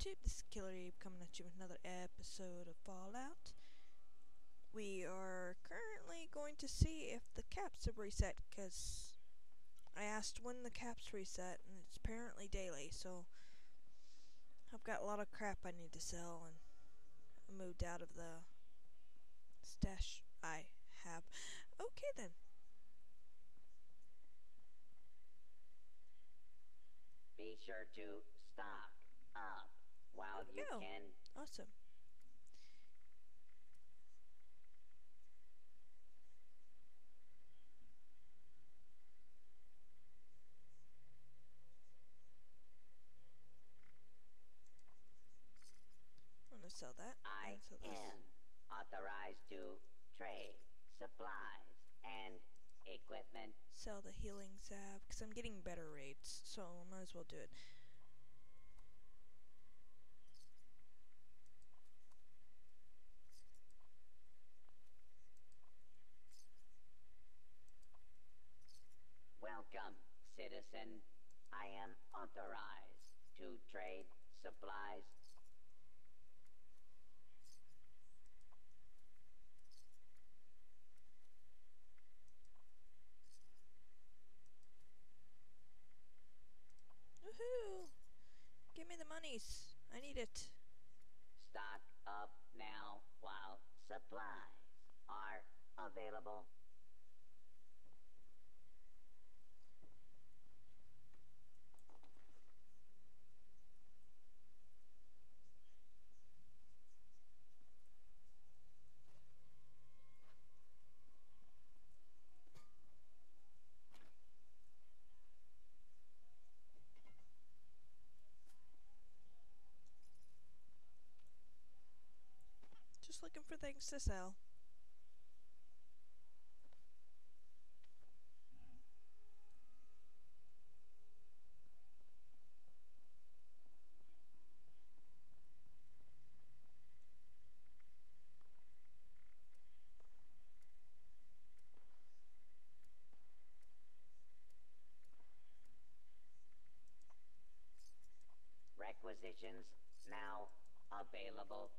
YouTube? This is Killer coming at you with another episode of Fallout. We are currently going to see if the caps have reset, because I asked when the caps reset, and it's apparently daily, so I've got a lot of crap I need to sell, and I moved out of the stash I have. Okay then. Be sure to stock up while you Oh. can. Awesome. I'm gonna sell that. I sell am authorized to trade supplies and equipment. Sell the healing salve because I'm getting better rates, so I might as well do it. Citizen. I am authorized to trade supplies. Woohoo! Give me the monies. I need it. Stock up now while supplies are available. Just looking for things to sell. Requisitions now available.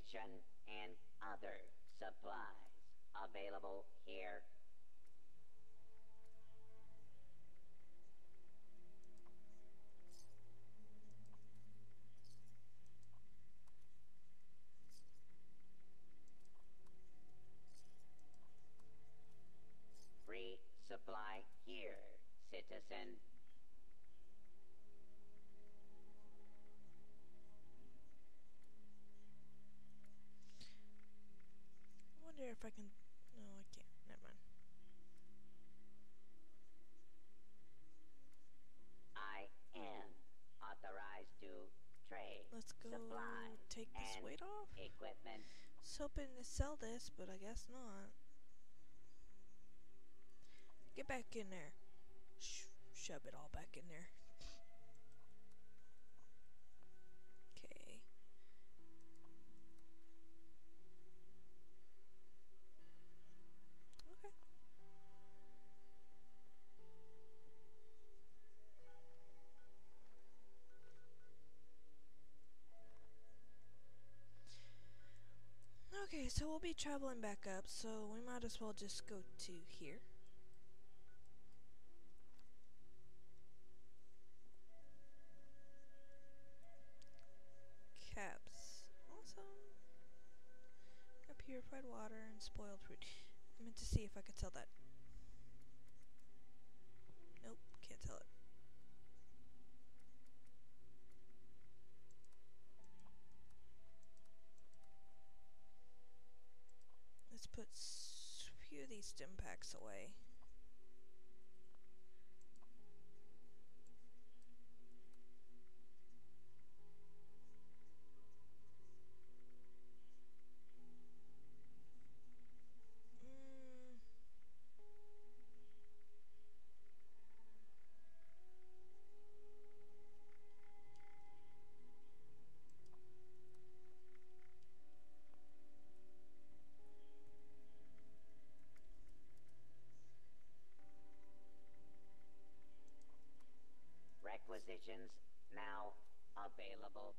Ammunition, and other supplies available here. Free supply here, citizen. If I can. No, I can't. Never mind. I am authorized to trade Let's go take this weight off. equipment. was hoping to sell this, but I guess not. Get back in there. Sh- shove it all back in there. So we'll be traveling back up, so we might as well just go to here. Caps. Awesome. Got purified water and spoiled fruit. I meant to see if I could sell that. Put few of these Stimpaks away. Now available.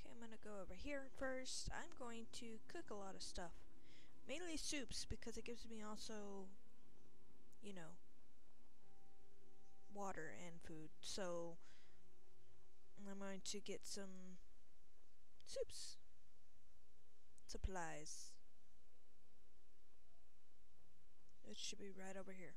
Okay, I'm gonna go over here first. I'm going to cook a lot of stuff. Mainly soups because it gives me also, you know, water and food. So I'm going to get some soups. Supplies. It should be right over here.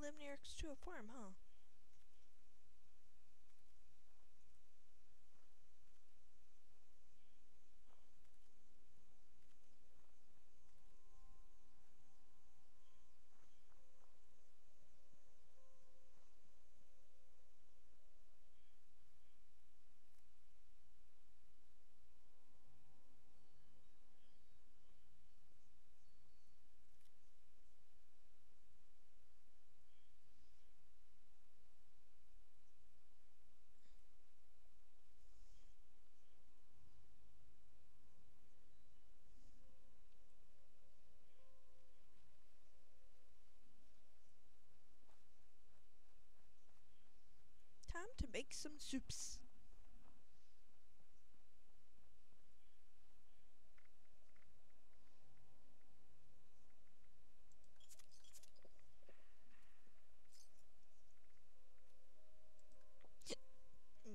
Live next to a farm, huh? Time to make some soups.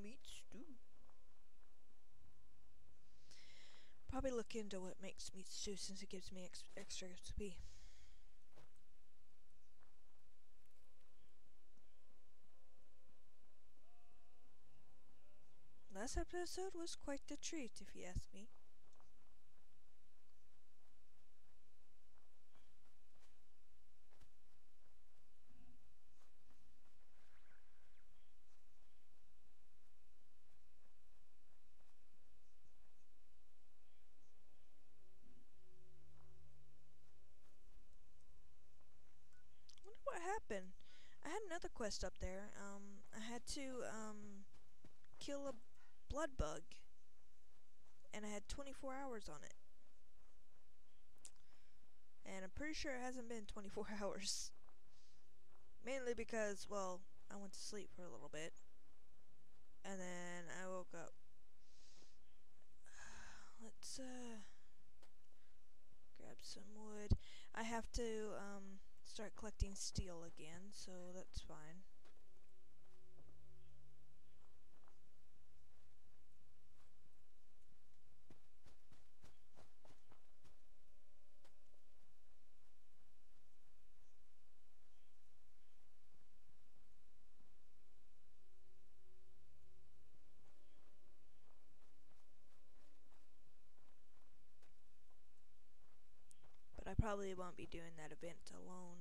Meat stew. Probably look into what makes meat stew since it gives me ex- extra XP. Last episode was quite the treat, if you ask me. what happened. I had another quest up there. Um, I had to um kill a blood bug, and I had 24 hours on it. And I'm pretty sure it hasn't been 24 hours. Mainly because, well, I went to sleep for a little bit, and then I woke up. Let's uh grab some wood. I have to um start collecting steel again, so that's fine. Probably won't be doing that event alone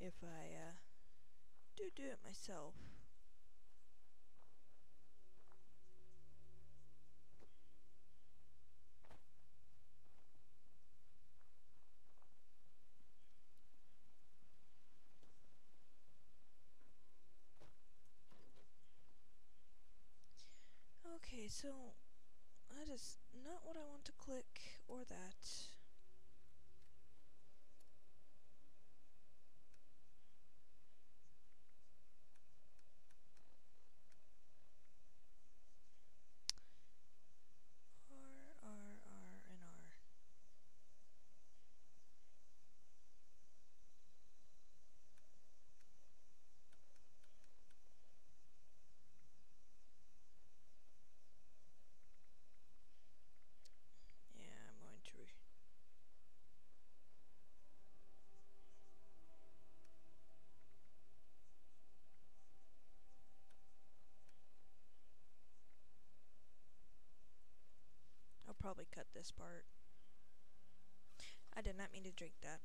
if I uh, do do it myself. Okay, so that is not what I want to click or that. Probably cut this part. I did not mean to drink that.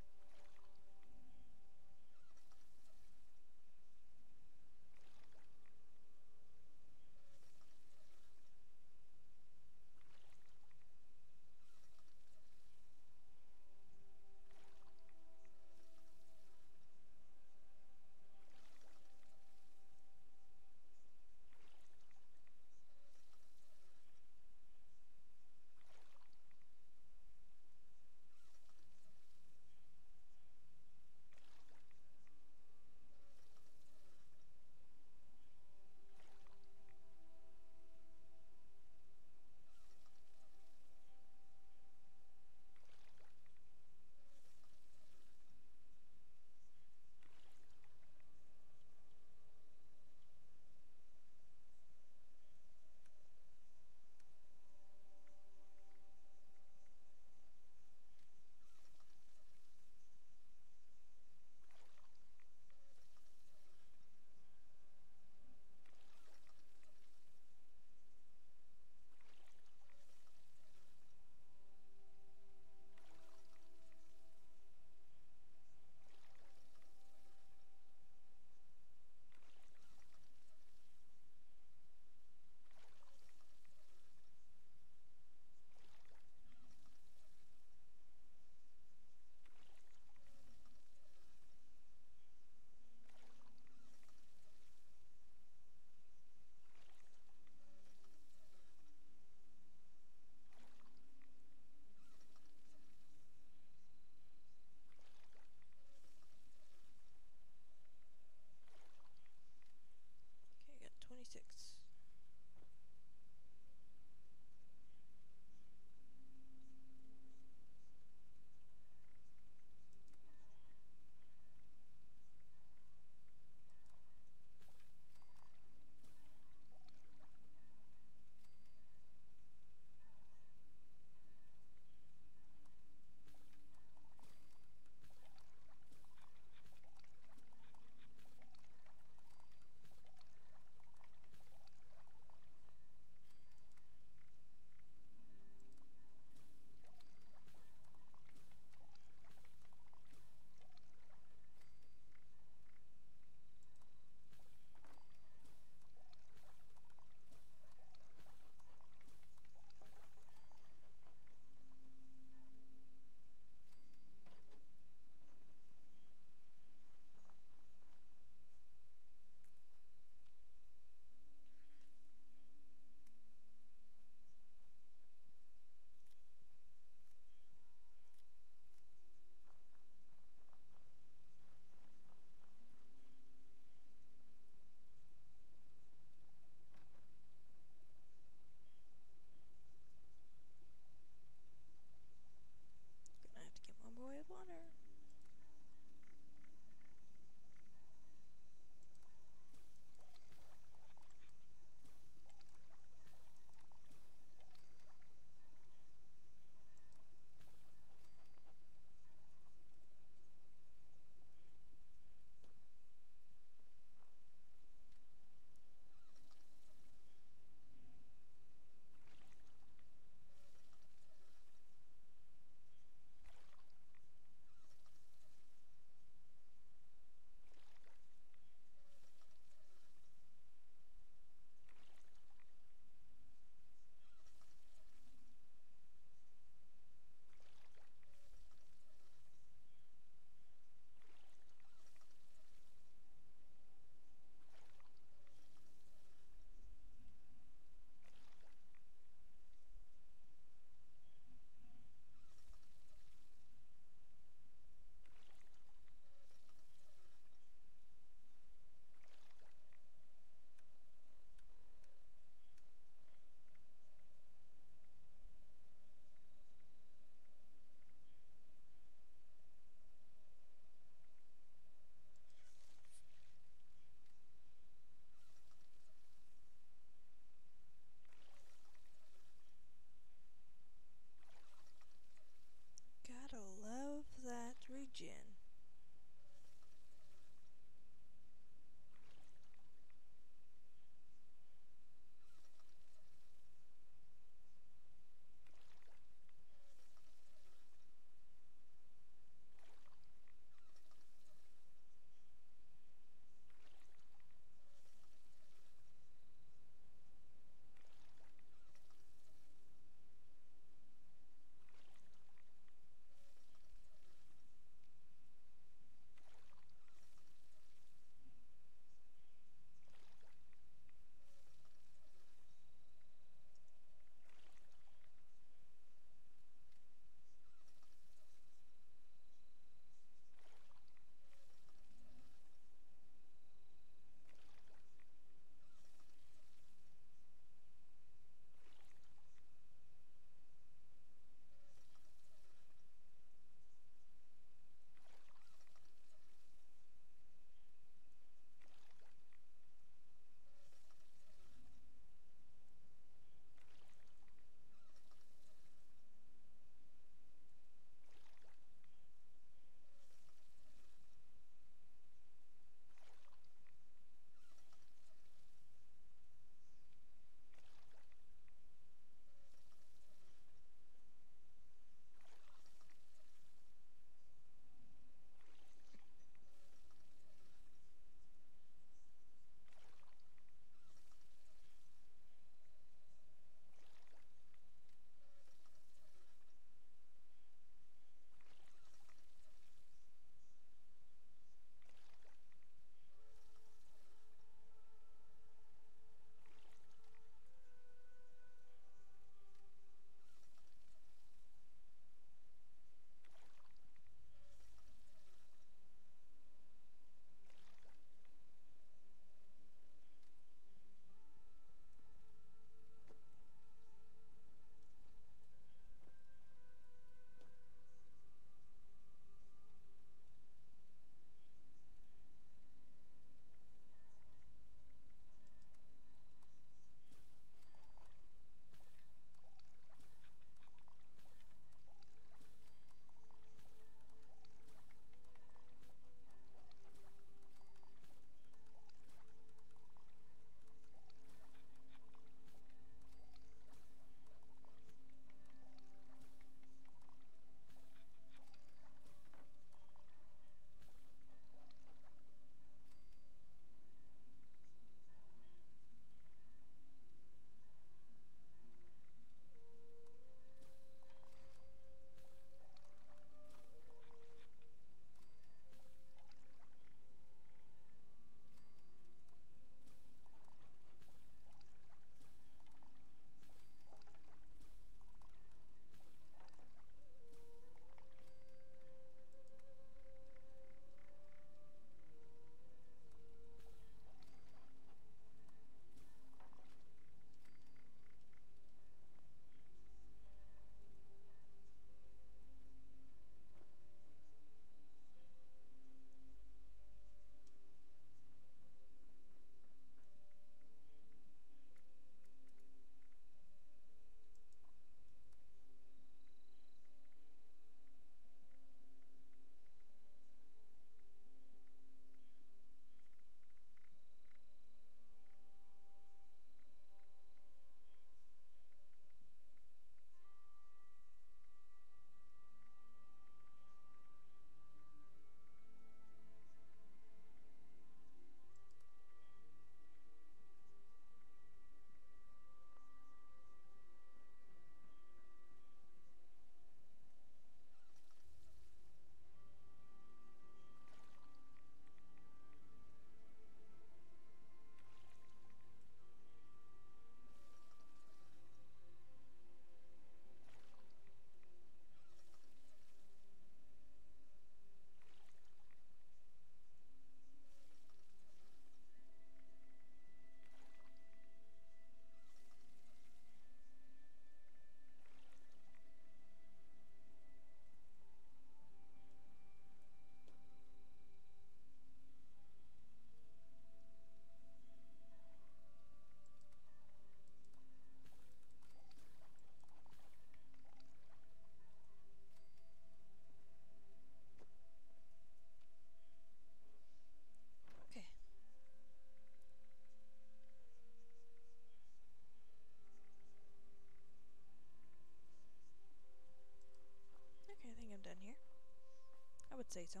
Would say so.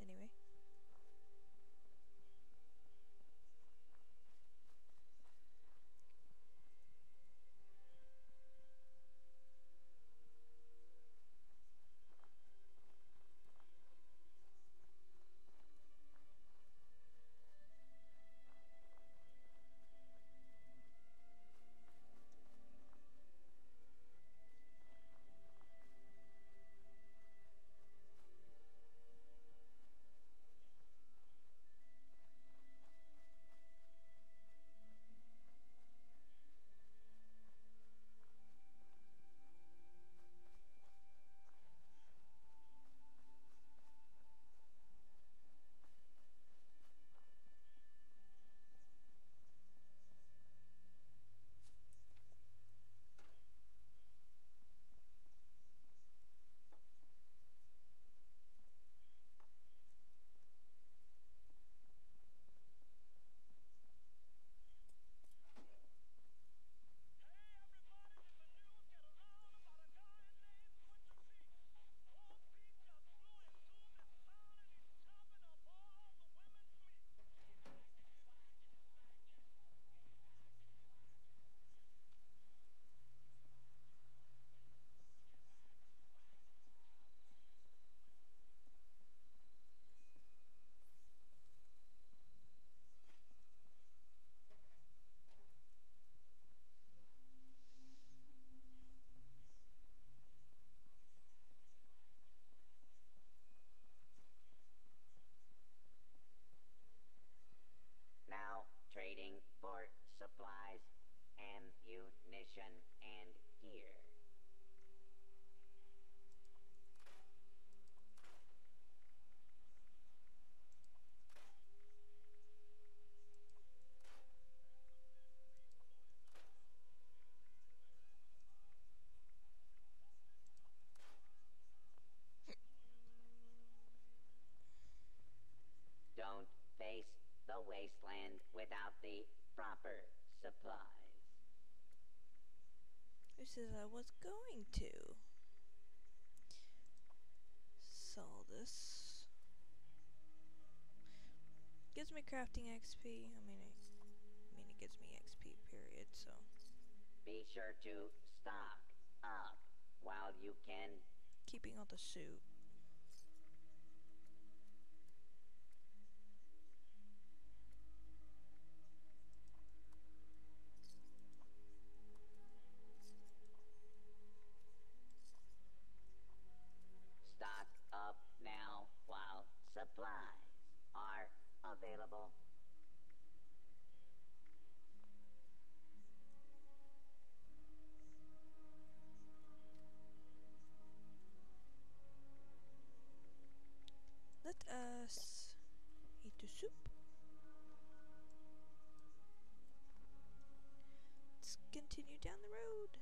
Anyway. The proper supplies. Who says I was going to? Sell this. Gives me crafting XP. I mean, it, I mean it gives me XP. Period. So Be sure to stock up while you can. keeping all the suit. Down the road.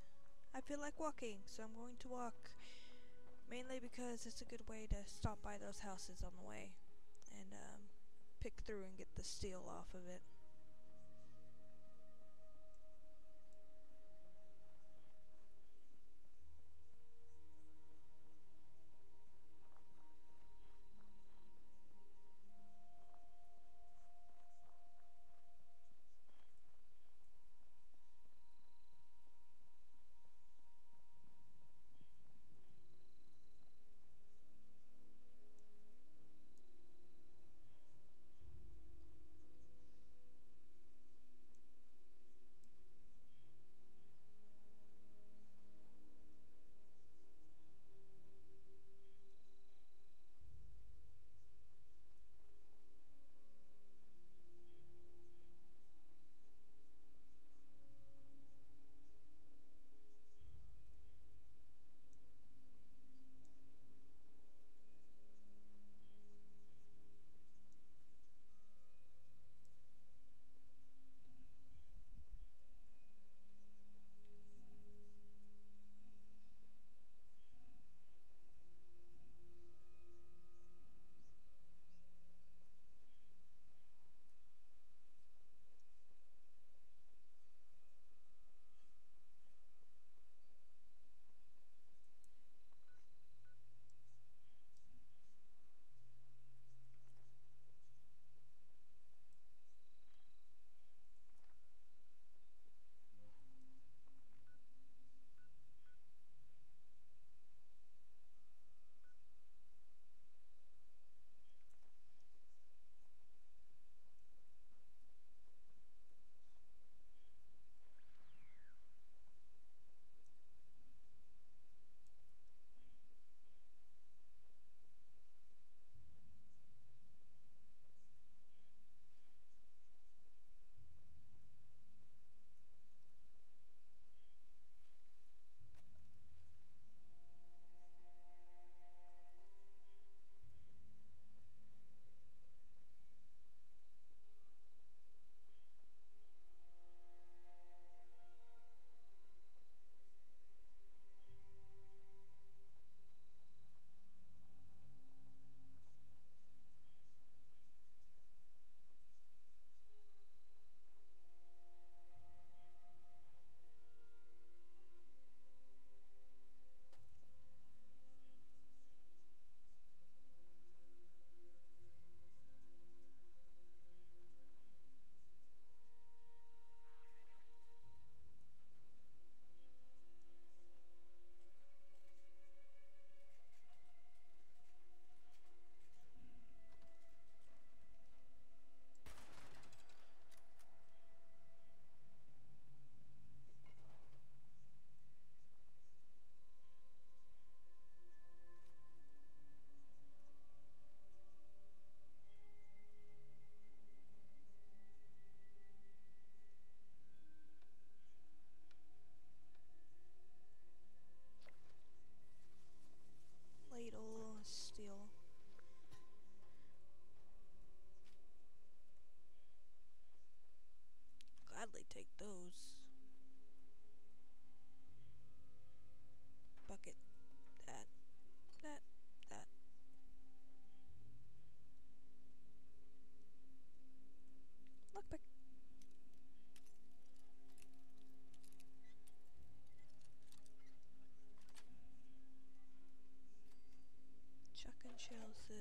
I feel like walking, so I'm going to walk. Mainly because it's a good way to stop by those houses on the way and um, pick through and get the steel off of it.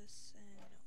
This and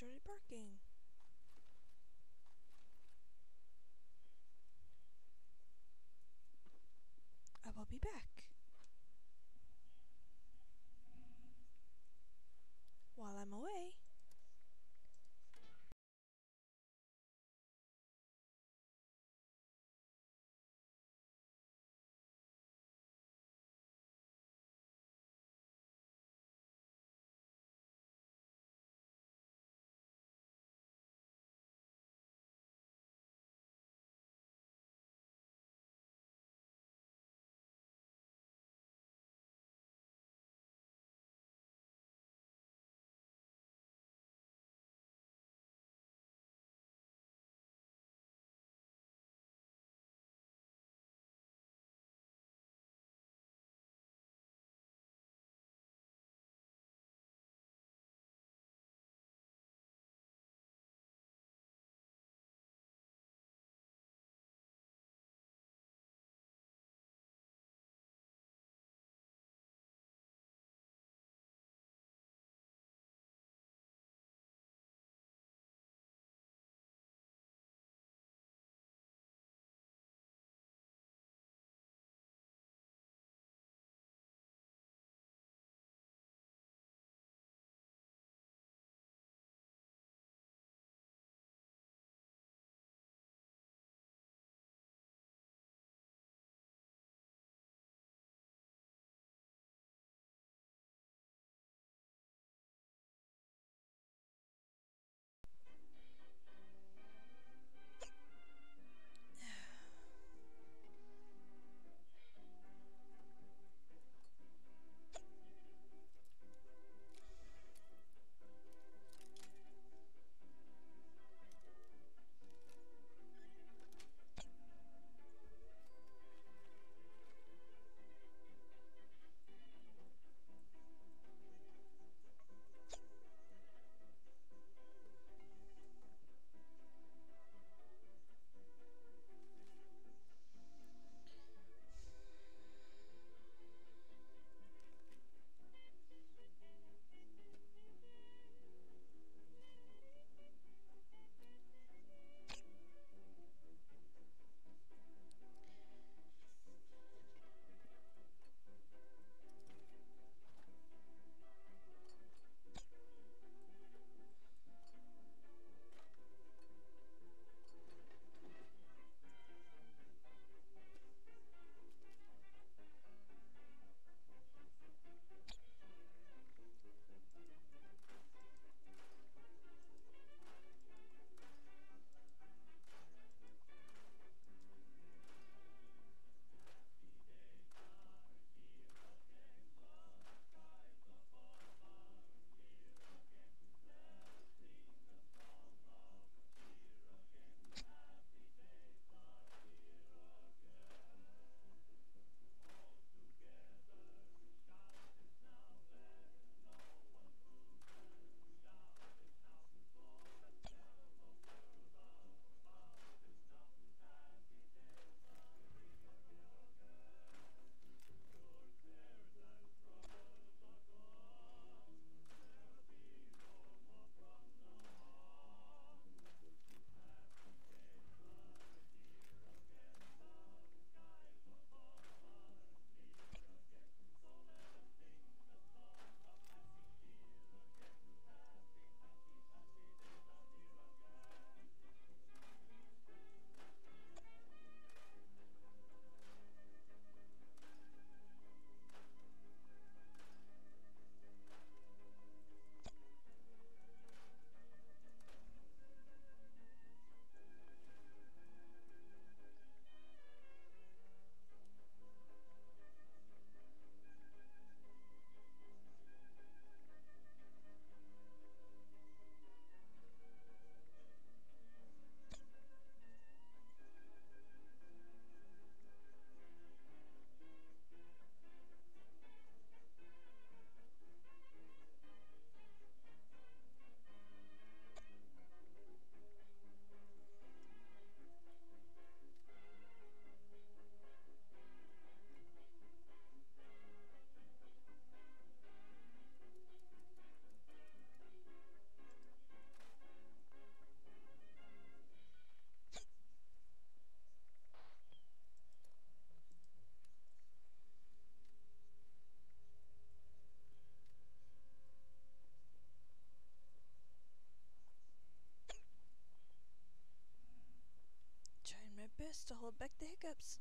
started barking. I will be back. To hold back the hiccups.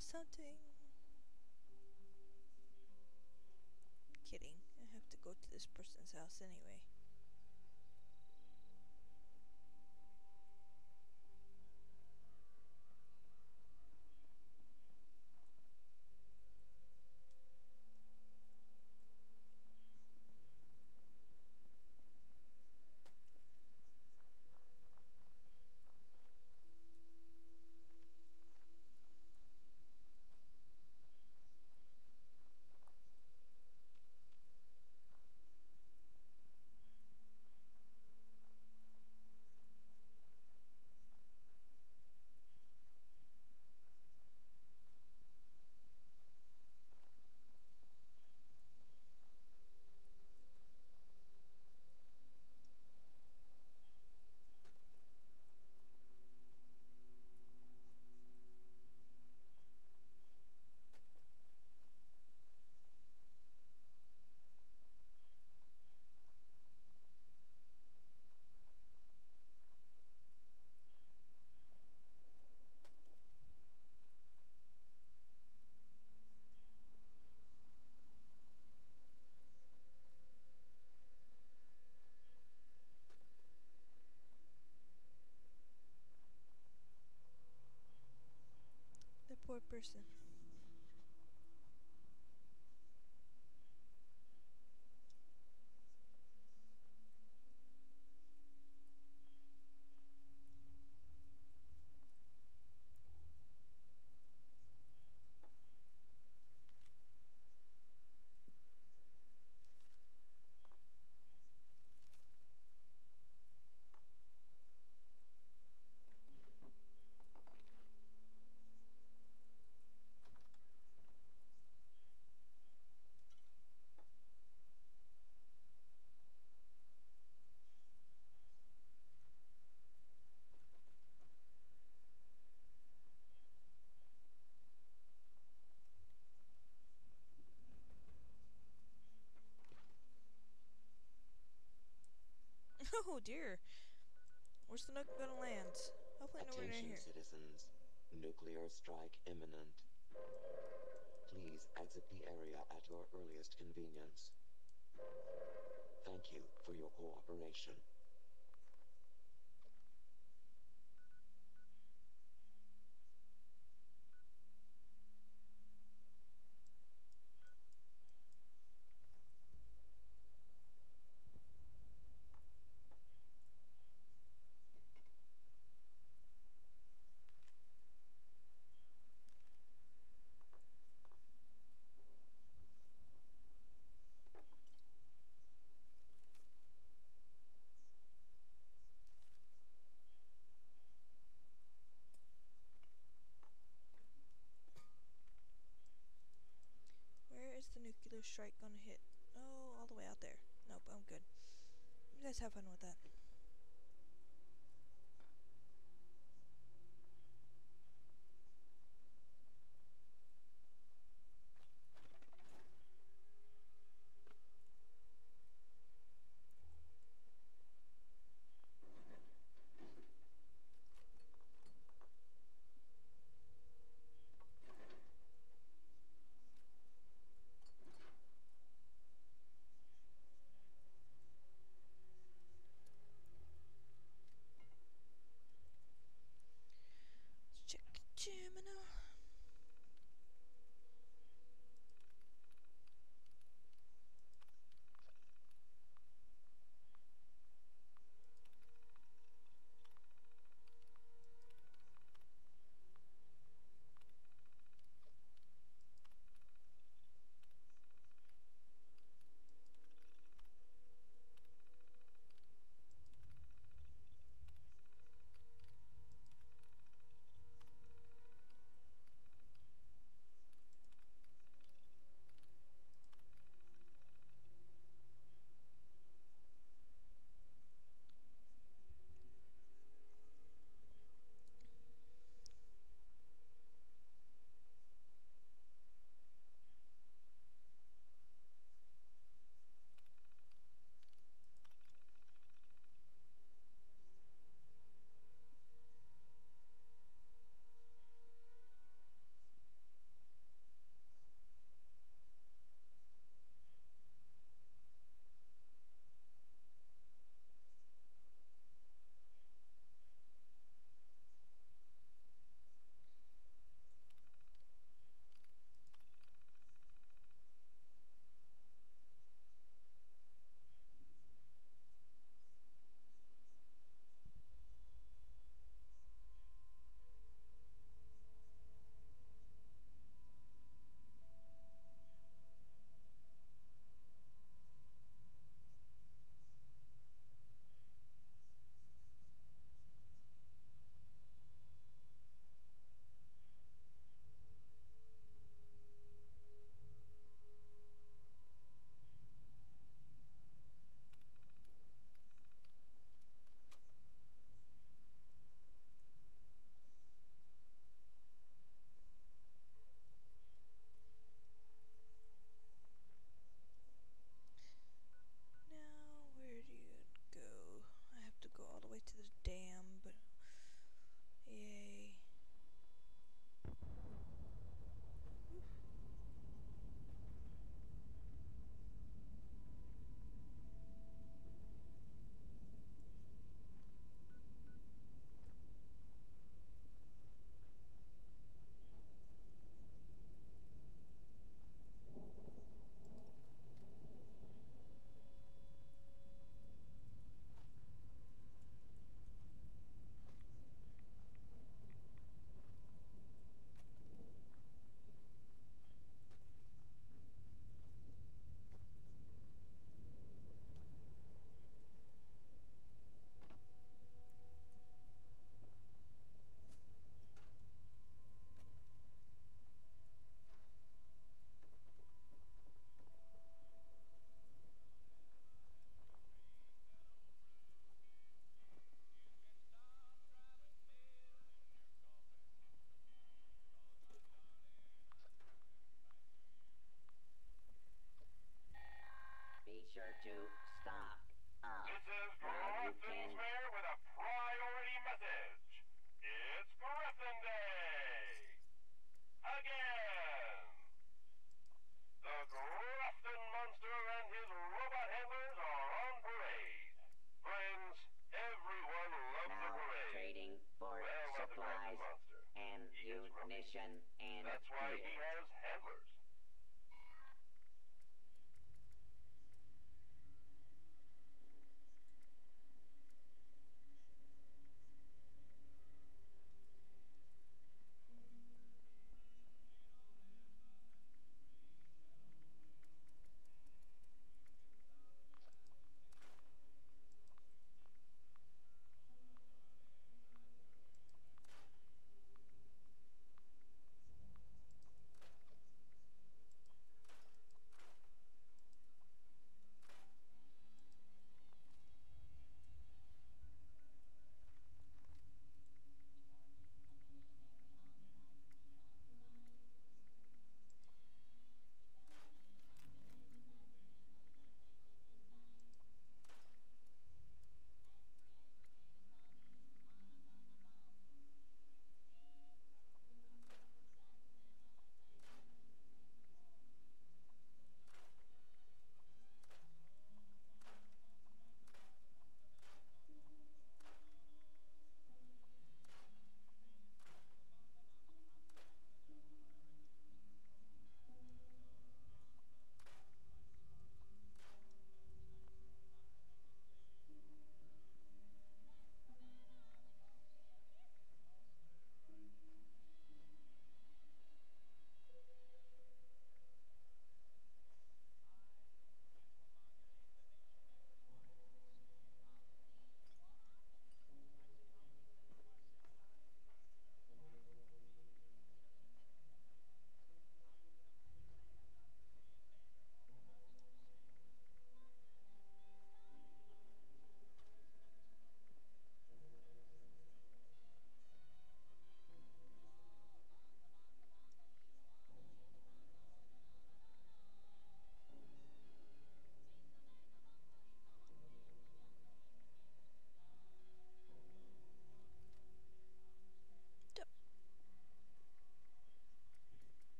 House hunting. Kidding. I have to go to this person's house anyway. Person. Oh dear. Where's the nuke gonna land? Hopefully nowhere near here. citizens. Nuclear strike imminent. Please exit the area at your earliest convenience. Thank you for your cooperation. Where is the nuclear strike gonna hit? Oh, all the way out there. Nope, I'm good. You guys have fun with that. Gemini.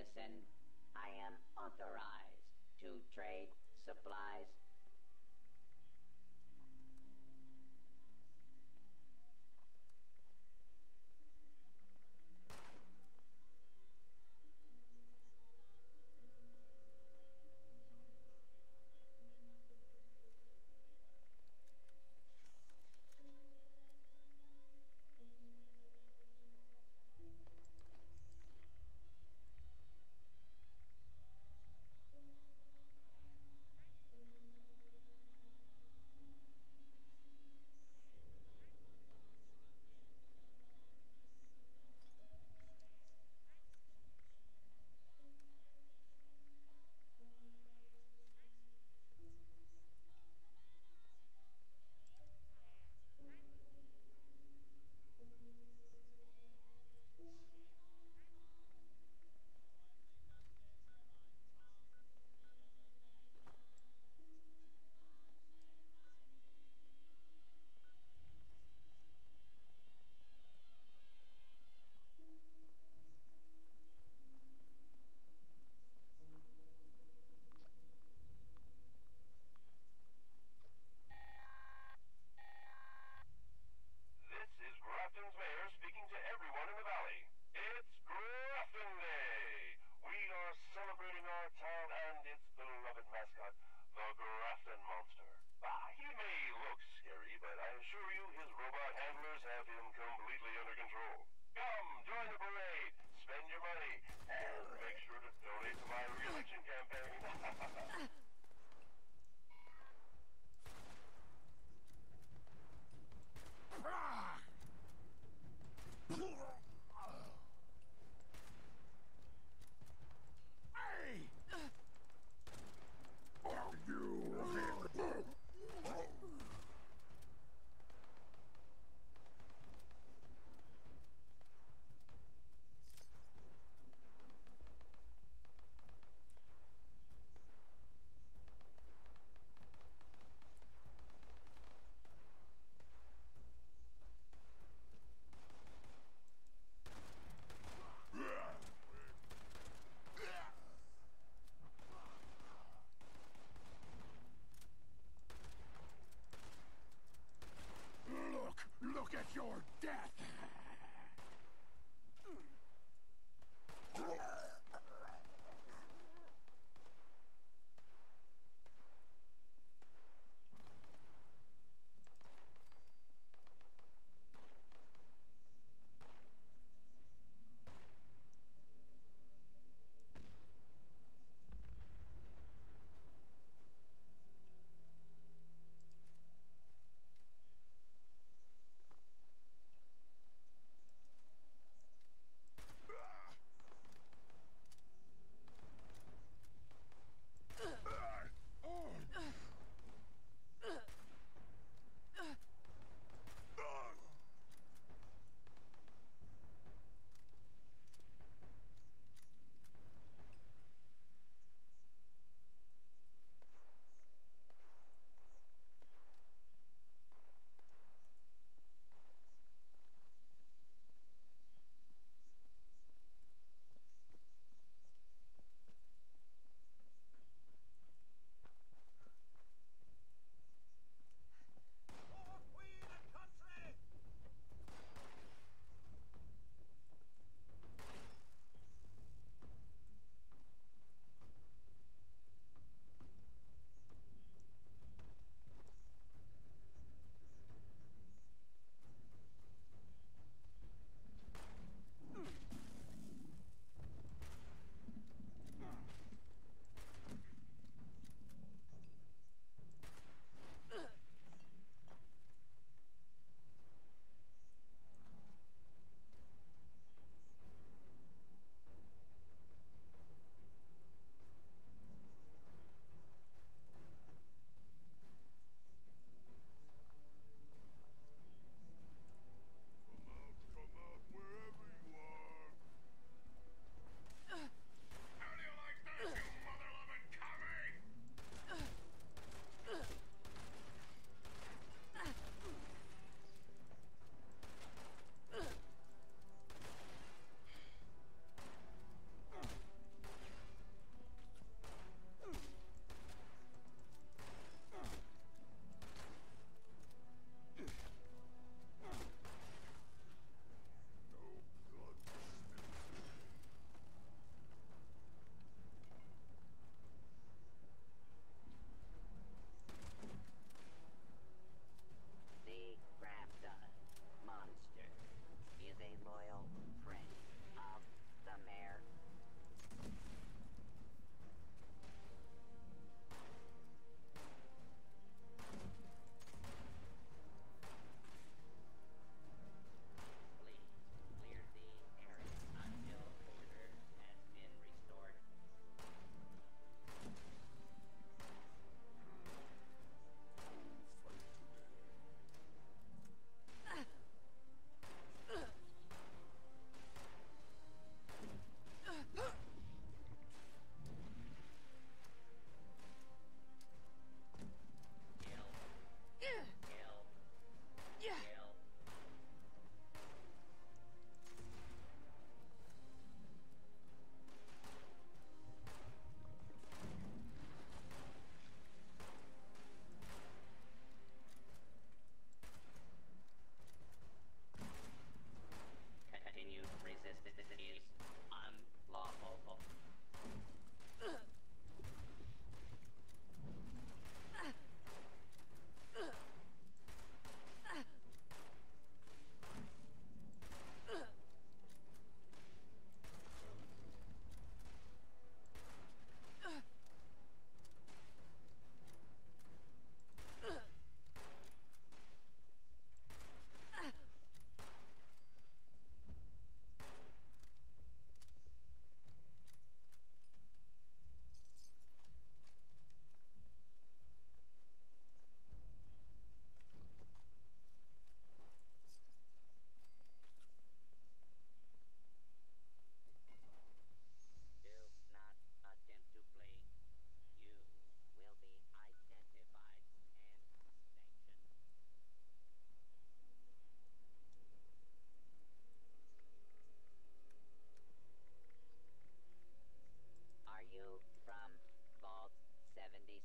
Citizen. I am authorized to trade supplies.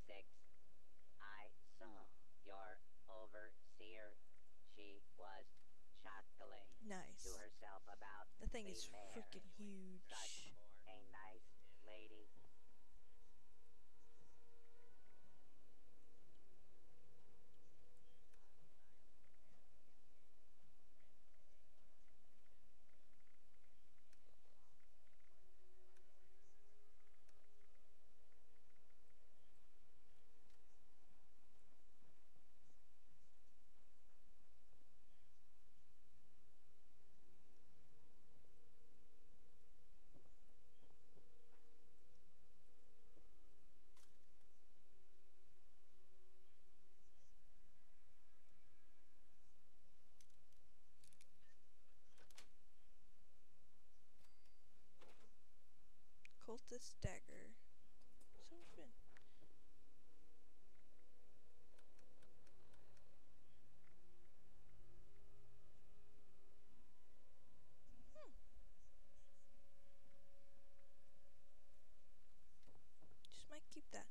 six. I saw your overseer. She was chuckling nice. to herself about the thing is freaking huge. Such a nice lady Cultist dagger. So it's been. Hmm. Just might keep that.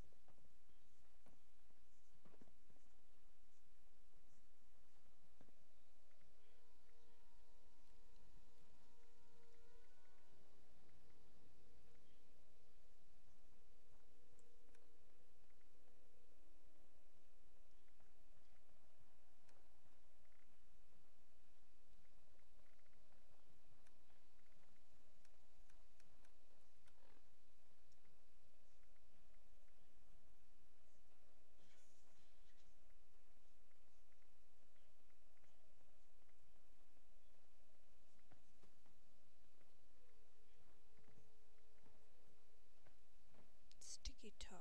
Sticky tar.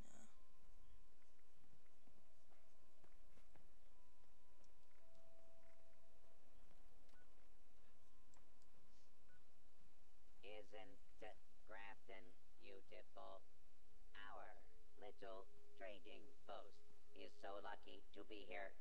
No. Isn't Grafton beautiful? Our little trading post is so lucky to be here.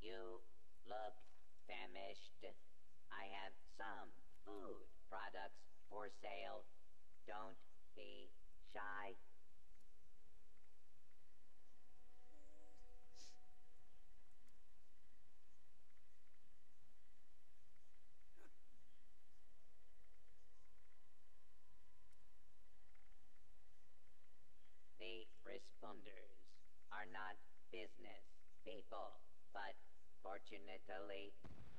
You look famished. I have some food products for sale. Don't be shy. The responders are not business people, but fortunately,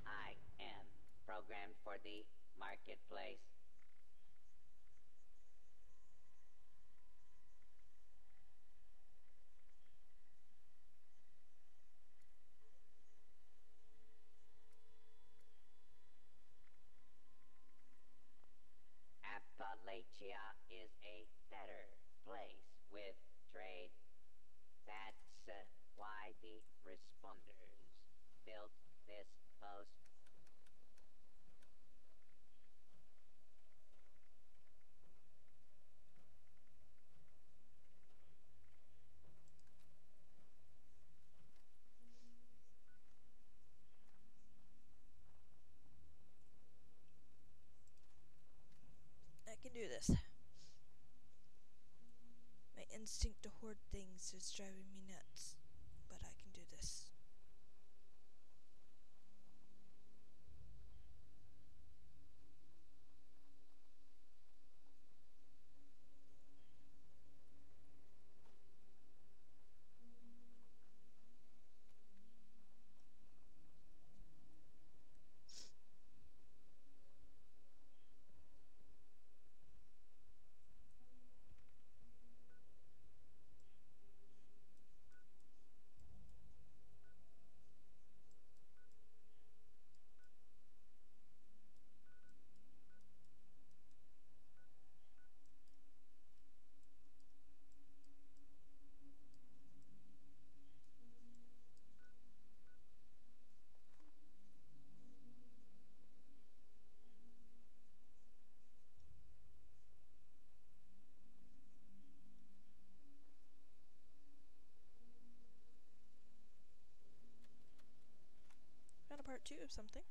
I am programmed for the marketplace. Appalachia is a better place with trade. That's uh, why the responders built this post. I can do this. My instinct to hoard things is driving me nuts, part two of something.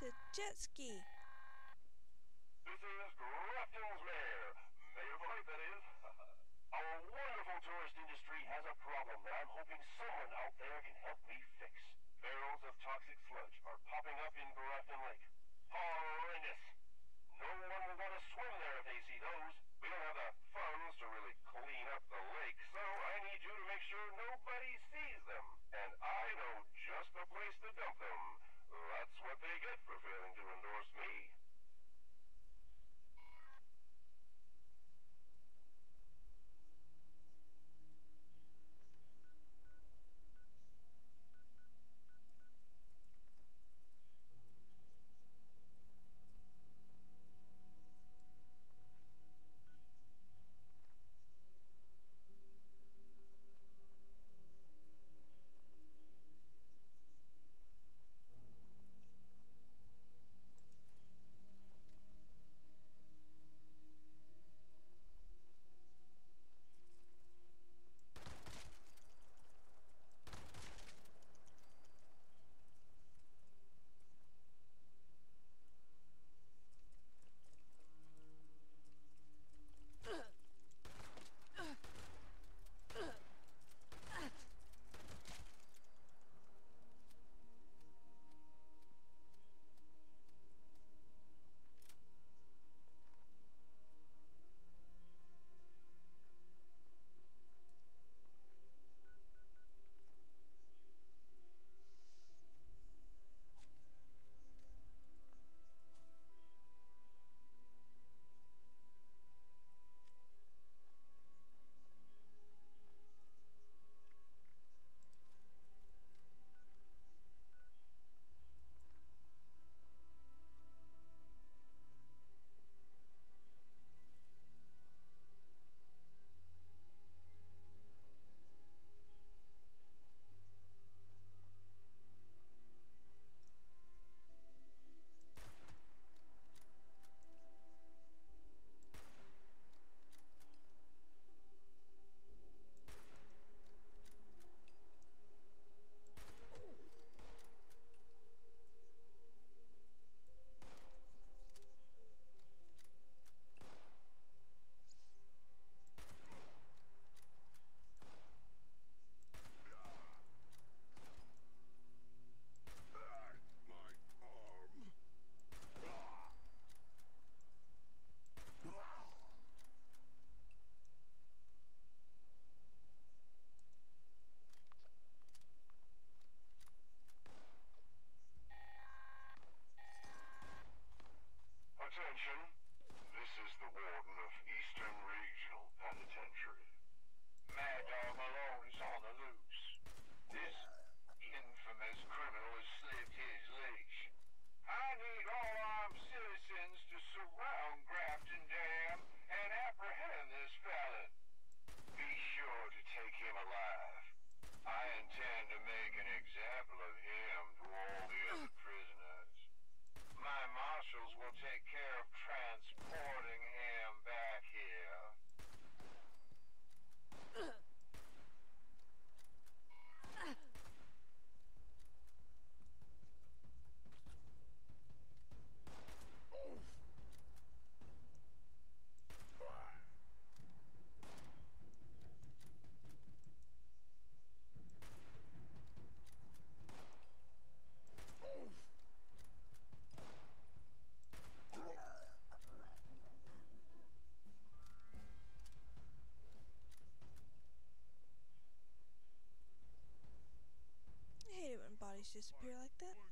to jet ski. This is Grafton's mayor. Mayor of White, that is. Our wonderful tourist industry has a problem that I'm hoping someone out there can help me fix. Barrels of toxic sludge are popping up in Grafton Lake. Horrendous. No one will want to swim there if they see those. Just disappear like that?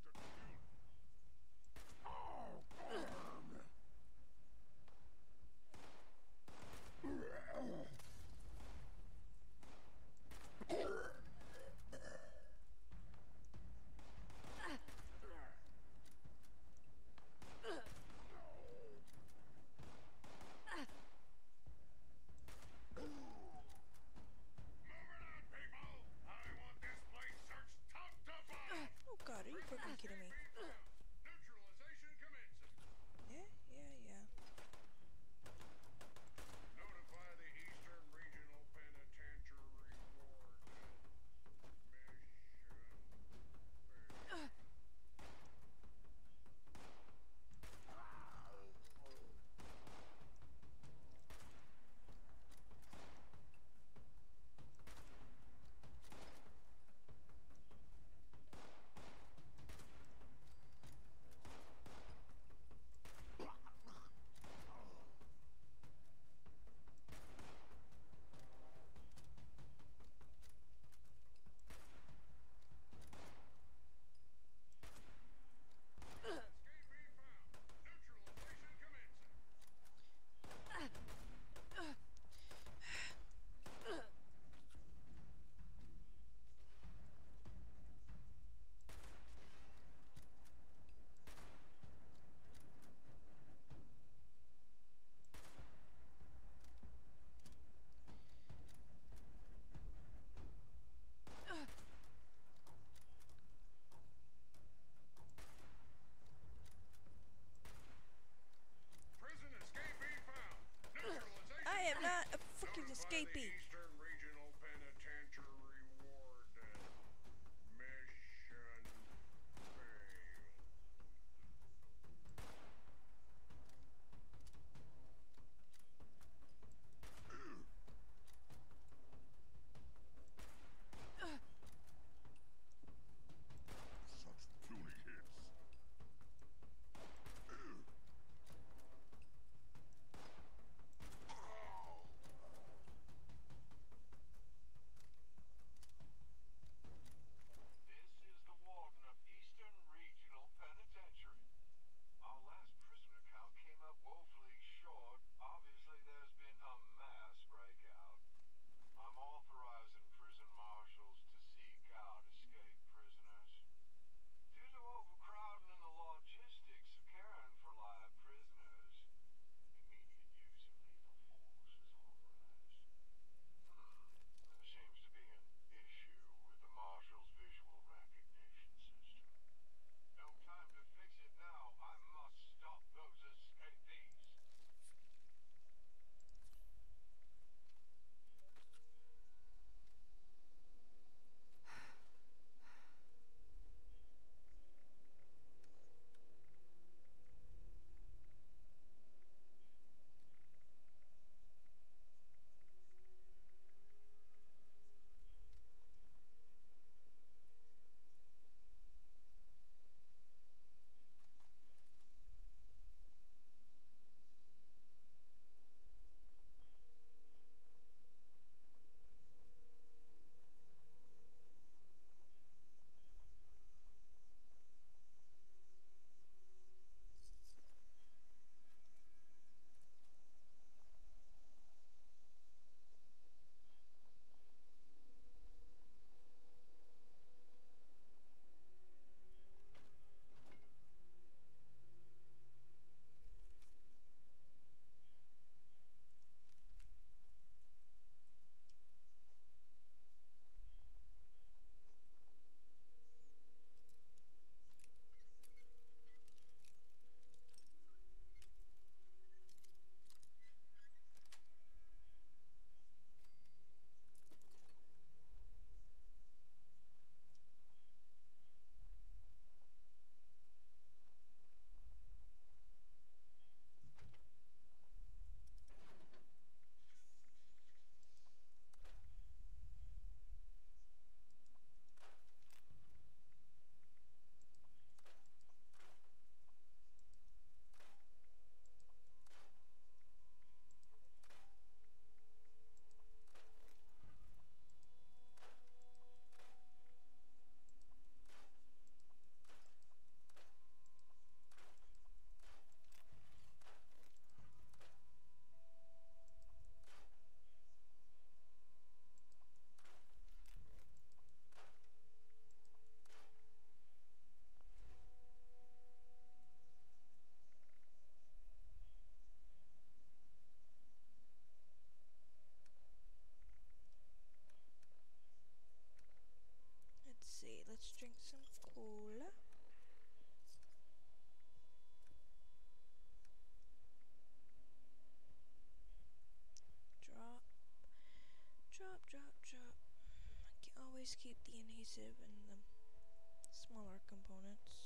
Let's drink some cola. Drop, drop, drop, drop. I can always keep the adhesive and the smaller components.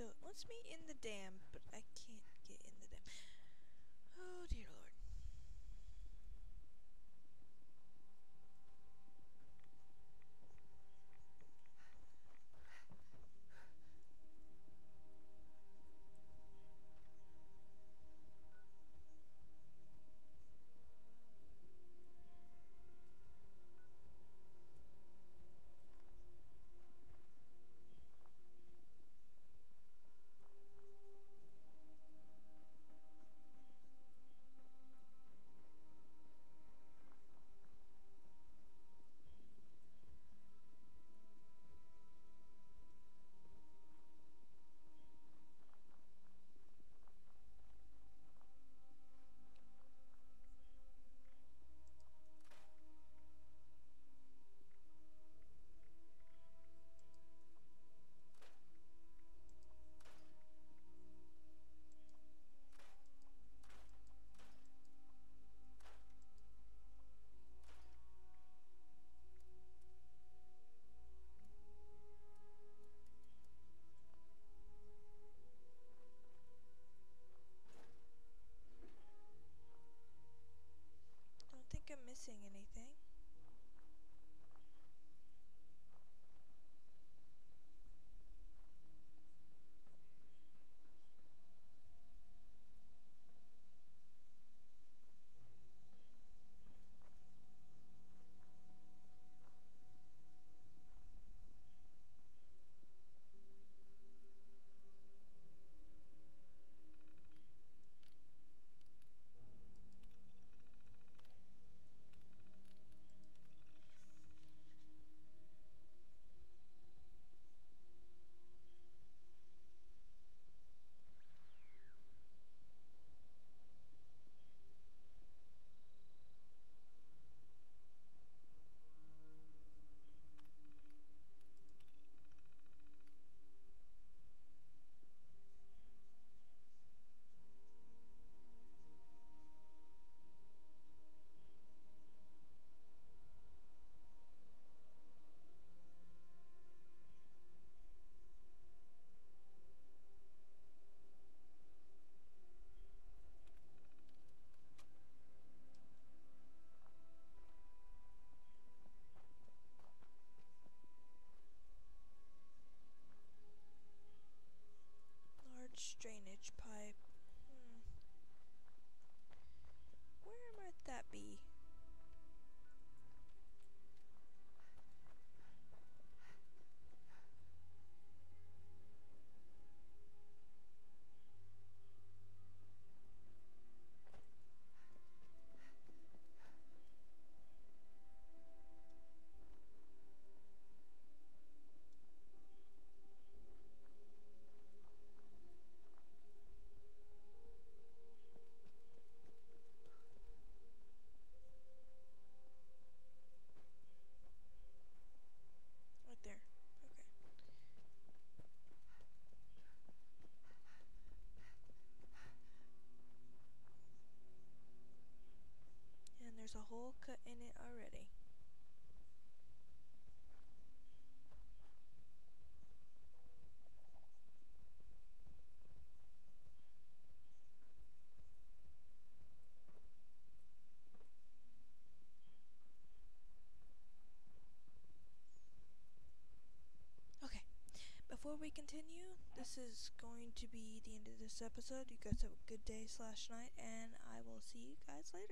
So it wants me in the dam, but I can't get in the dam. Oh dear lord. Pipe. In it already. Okay. Before we continue, this is going to be the end of this episode. You guys have a good day slash night, and I will see you guys later.